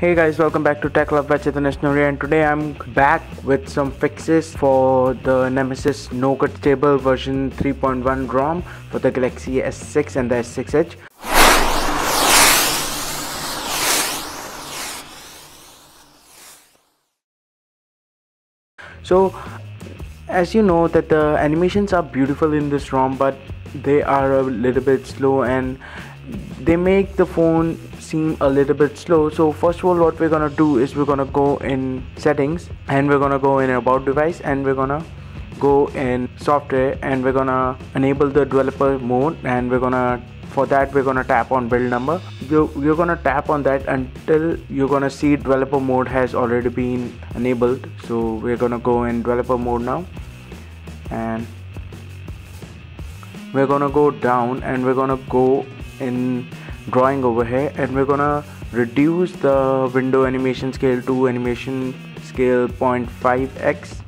Hey guys, welcome back to Tech Love by Chetan and today I'm back with some fixes for the Nemesis Nougat Stable version 3.1 ROM for the Galaxy S6 and the S6 Edge. So as you know that the animations are beautiful in this ROM but they are a little bit slow and they make the phone seem a little bit slow. So first of all what we're gonna do is we're gonna go in settings and we're gonna go in about device and we're gonna go in software and we're gonna enable the developer mode and we're gonna for that we're gonna tap on build number. You're, you're gonna tap on that until you're gonna see developer mode has already been enabled. So we're gonna go in developer mode now and we're gonna go down and we're gonna go in drawing over here and we're gonna reduce the window animation scale to animation scale 0.5x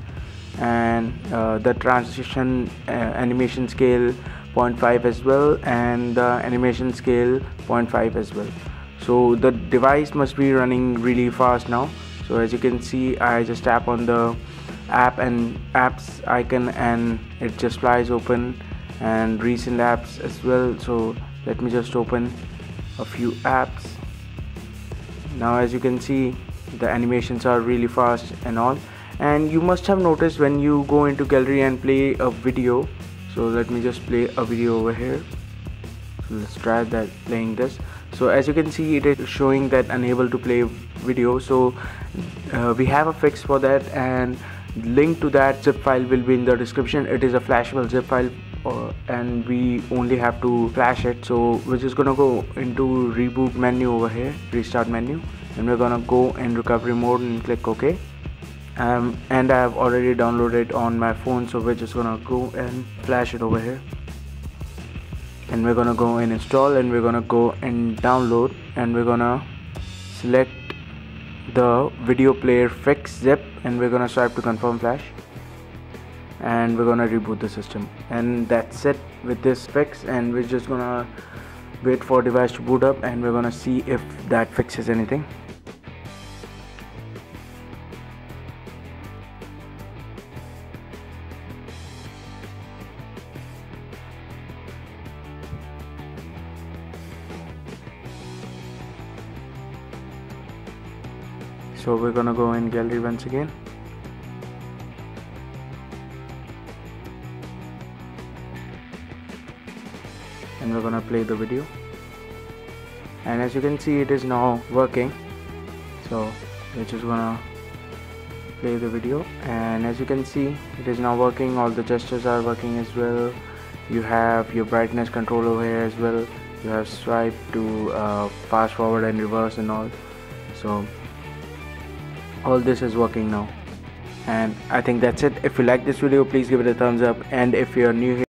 and uh, the transition uh, animation scale 0.5 as well and the animation scale 0.5 as well. So the device must be running really fast now. So as you can see I just tap on the app and apps icon and it just flies open and recent apps as well. So let me just open a few apps. Now as you can see the animations are really fast and all. And you must have noticed when you go into gallery and play a video. So let me just play a video over here. So let's try that playing this. So as you can see it is showing that unable to play video. So uh, we have a fix for that. And link to that zip file will be in the description. It is a flashable zip file uh, and we only have to flash it. So we're just gonna go into reboot menu over here restart menu and we're gonna go in recovery mode and click ok. Um, and I have already downloaded on my phone so we're just gonna go and flash it over here. And we're gonna go and install and we're gonna go and download and we're gonna select the video player fix zip and we're gonna swipe to confirm flash and we're gonna reboot the system. And that's it with this fix and we're just gonna wait for device to boot up and we're gonna see if that fixes anything. So we're gonna go in gallery once again and we're gonna play the video. And as you can see it is now working. So we're just gonna play the video. And as you can see it is now working. All the gestures are working as well. You have your brightness control over here as well. You have swipe to uh, fast forward and reverse and all. So all this is working now. And I think that's it. If you like this video please give it a thumbs up. And if you're new here